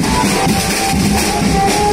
I'm sorry.